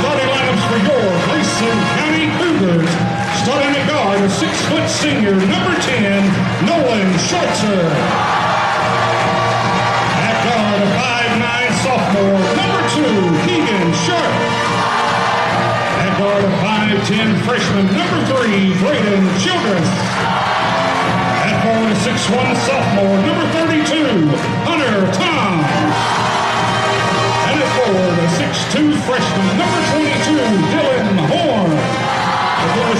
starting lineups for your Grayson County Cougars. Starting at guard, a six-foot senior, number 10, Nolan Schultzer. At guard, a 5'9 sophomore, number 2, Keegan Sharp. At guard, a 5'10 freshman, number 3, Braden Childress. At forward, a 6'1 sophomore, number 32, Hunter Tom. And at forward, a 6'2 freshman, number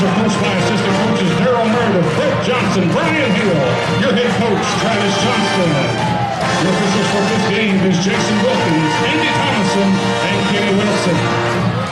Are coached by assistant coaches Daryl Meredith, Brett Johnson, Brian Hill, your head coach, Travis Johnston. Your officials for this game is Jason Wilkins, Andy Thomason, and Kenny Wilson.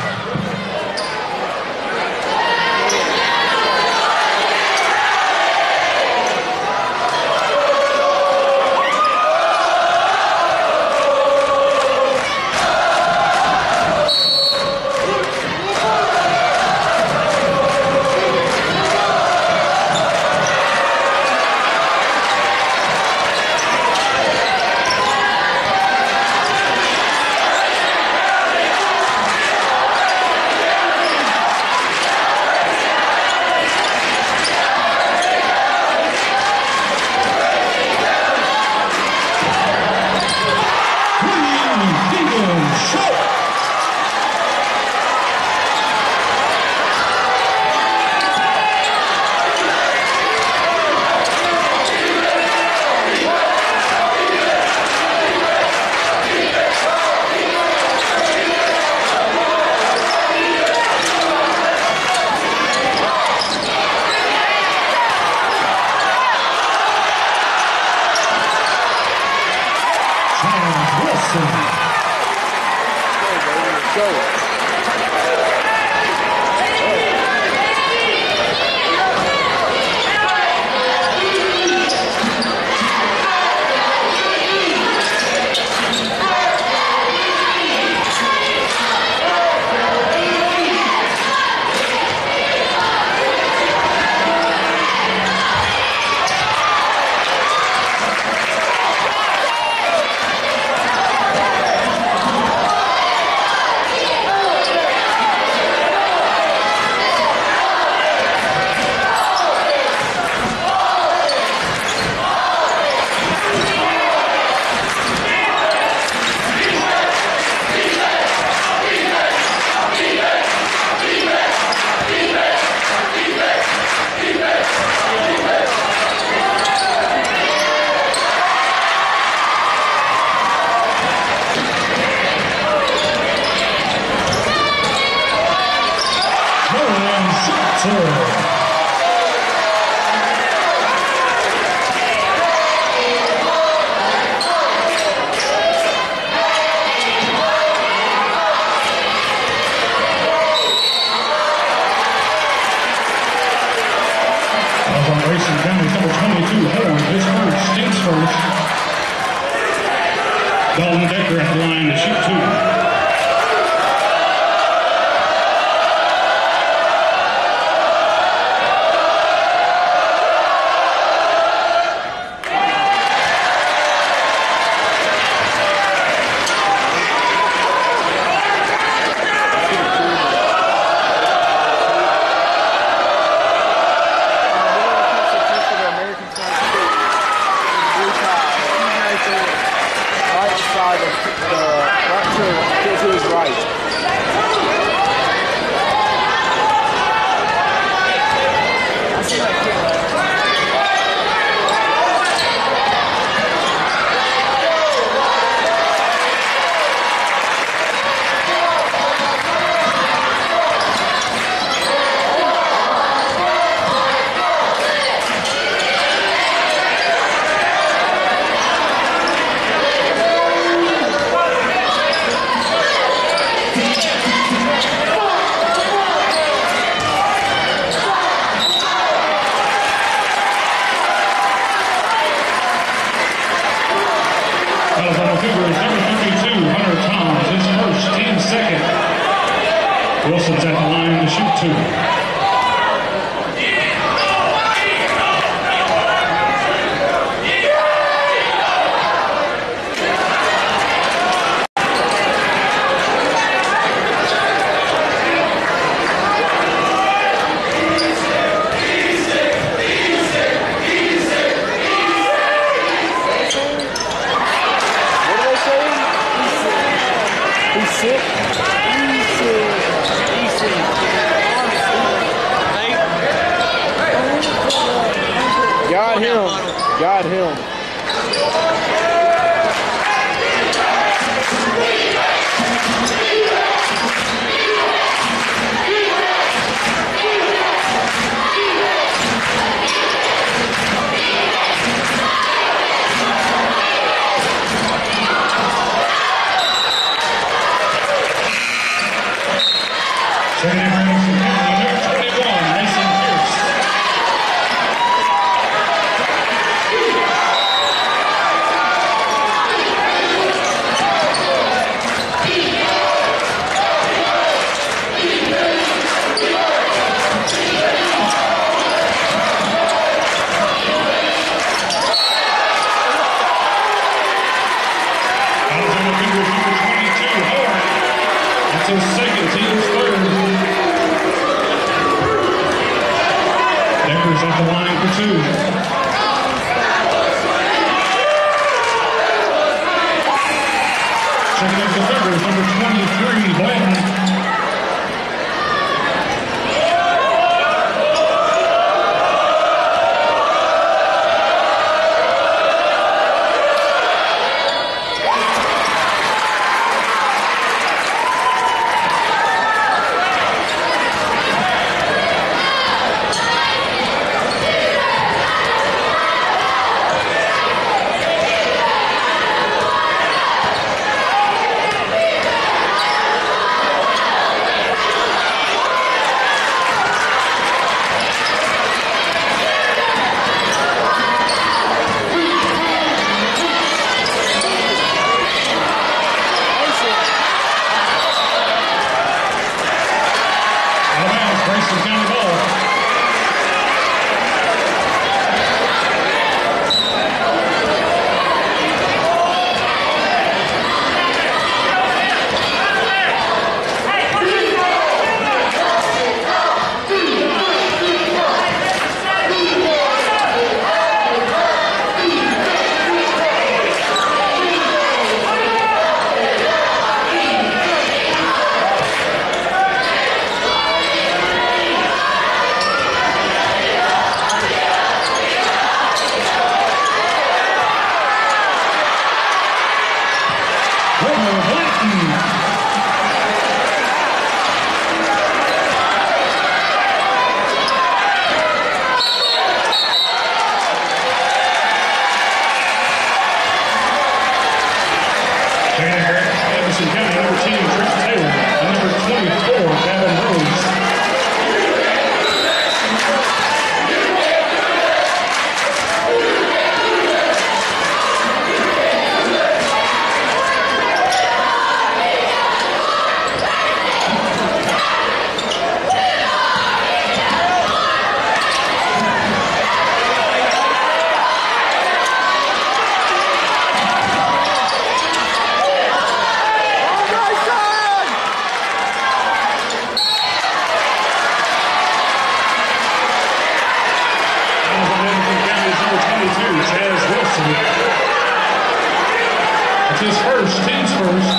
Jones.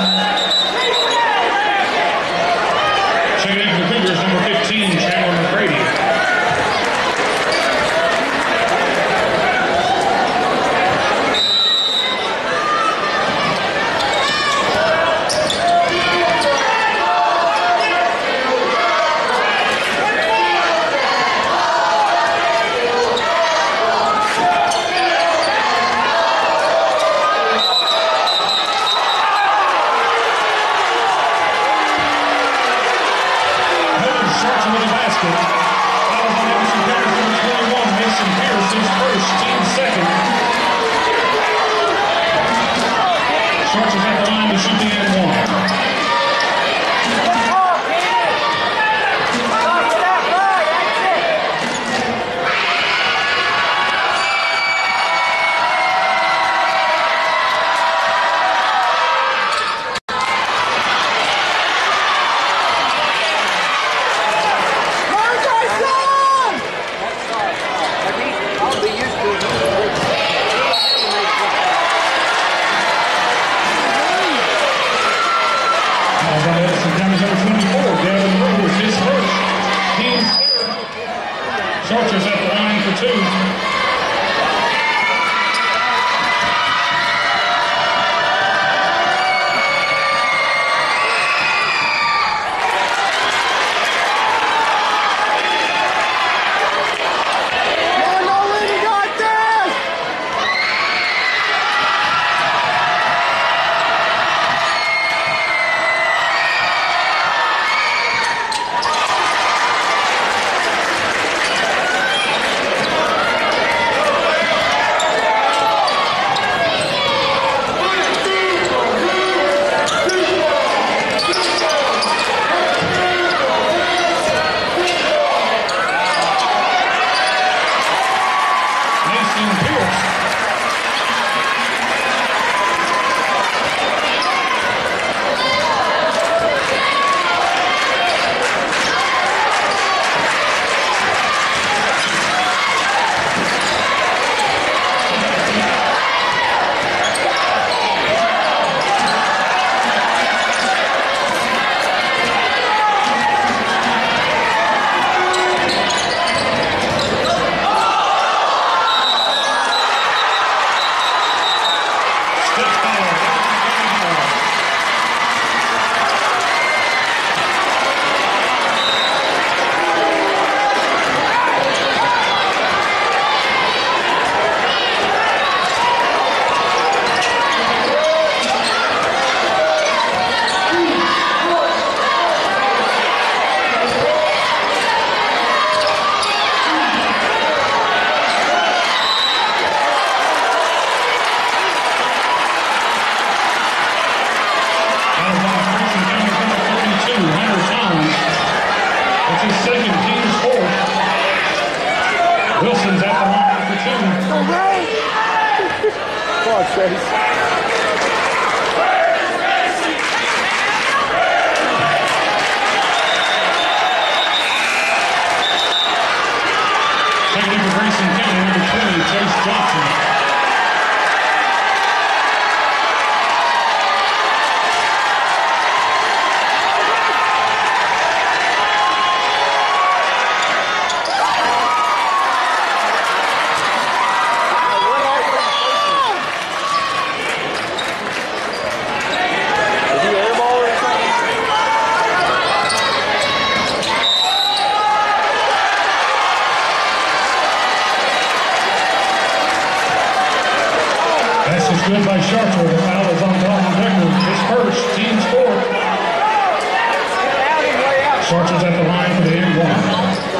Sharpsburg's at the line for the end one.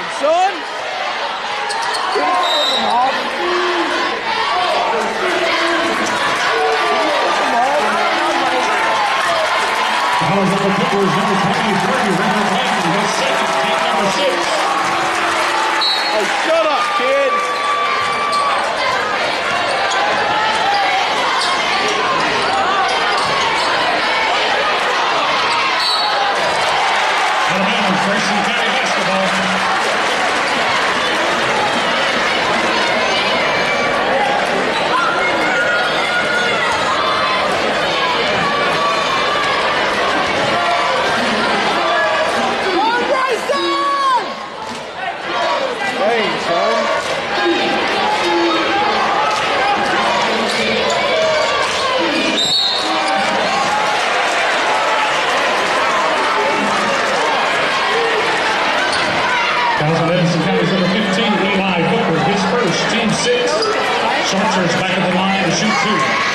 down, son. That was on the Clippers, number 23, Randall Clayton, who second, team number six. Archer's back of the line to shoot two.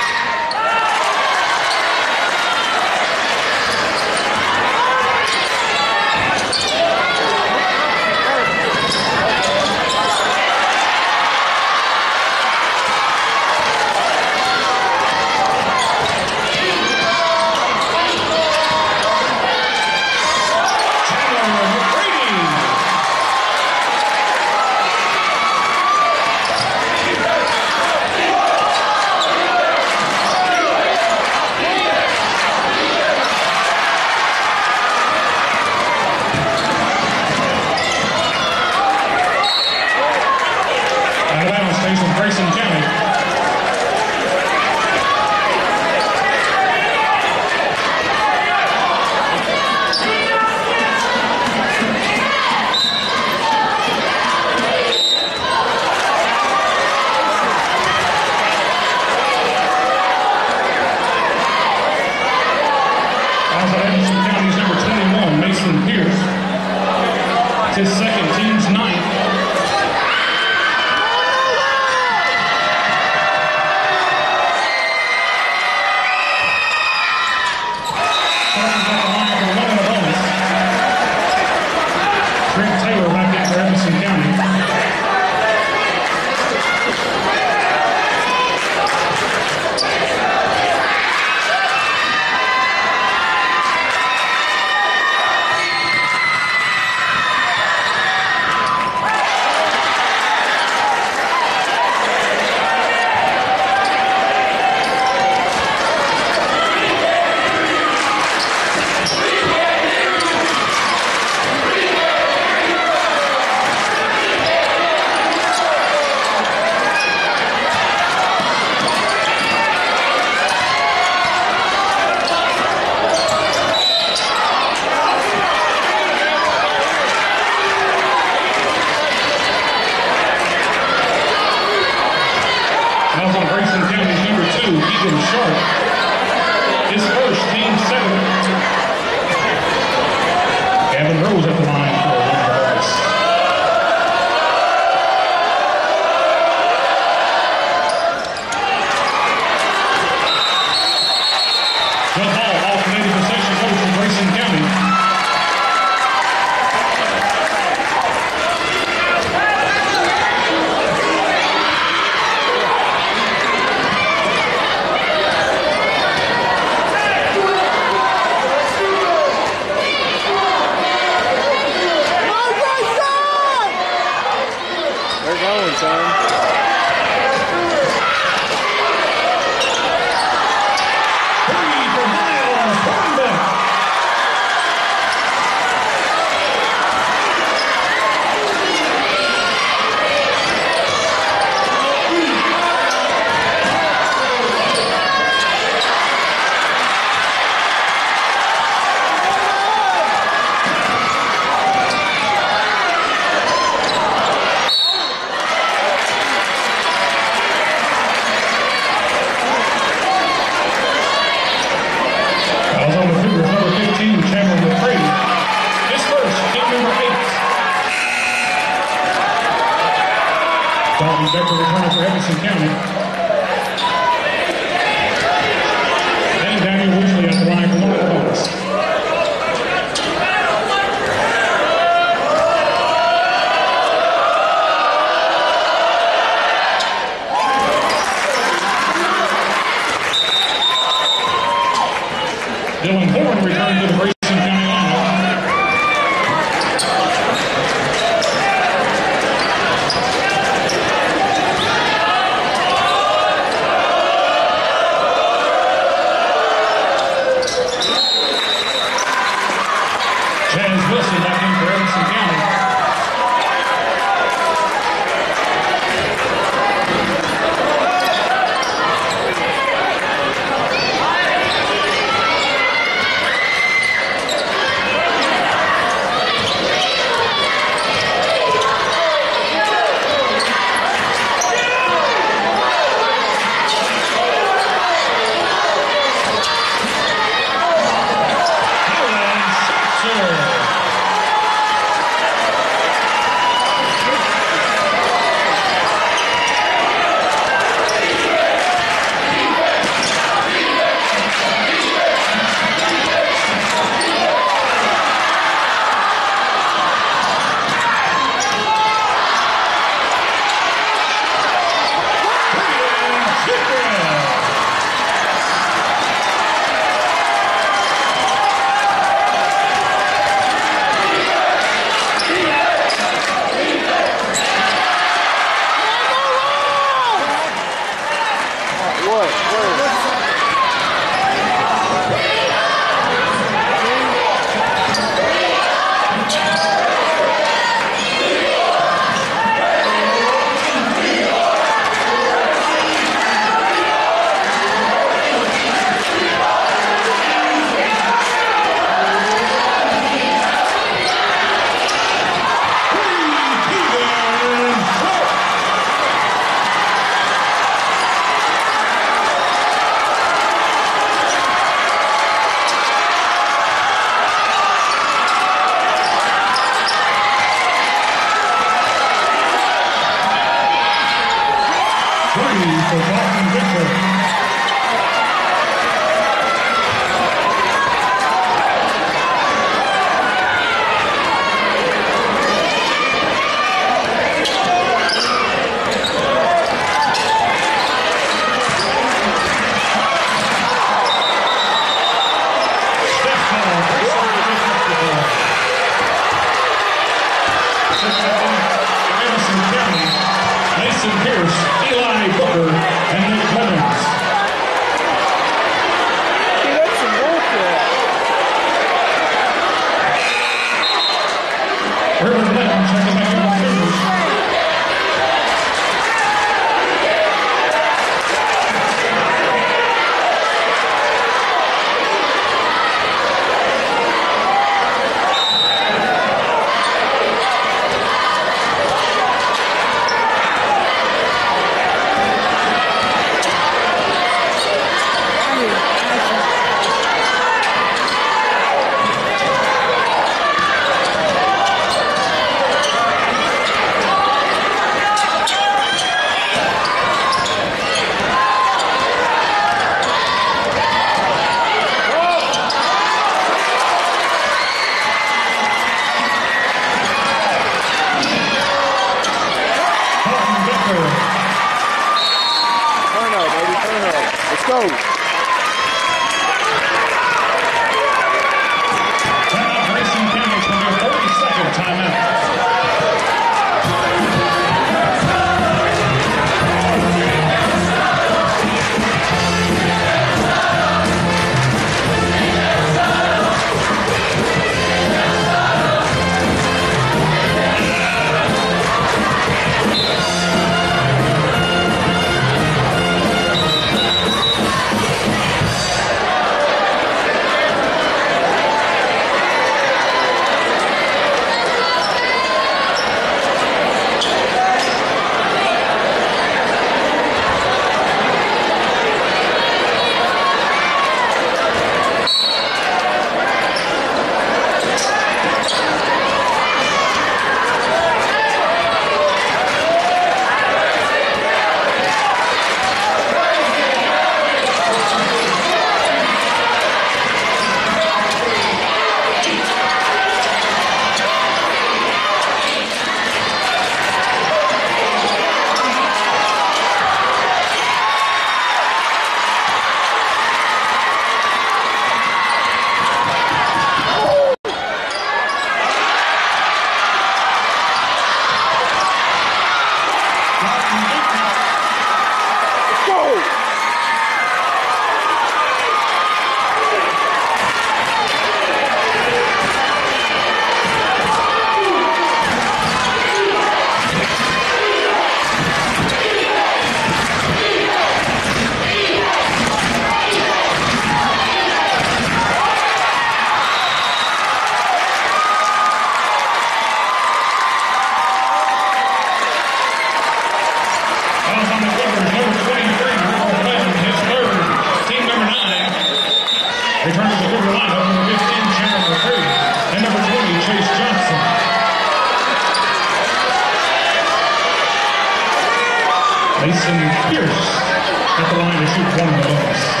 Shoot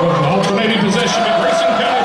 With an possession to Grayson County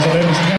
mais ou.